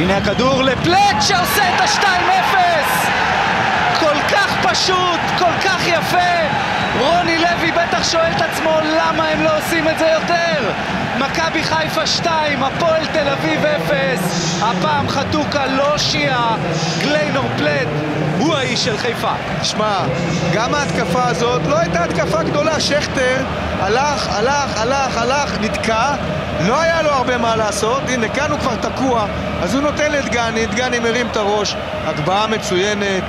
הכדור לפלט שעושה את ה-2-0! כל כך פשוט, כל כך יפה! רוני לוי בטח שואל את עצמו למה הם לא עושים את זה יותר! מכבי חיפה 2, הפועל תל אביב 0, הפעם חתוקה לא שיעה, גליינור פלט הוא האיש של חיפה. שמע, גם ההתקפה הזאת לא הייתה התקפה גדולה, שכטר הלך, הלך, הלך, הלך, נתקע, לא היה לו הרבה מה לעשות, הנה כאן הוא כבר תקוע, אז הוא נותן לדגני, דגני מרים את הראש, הגבהה מצוינת,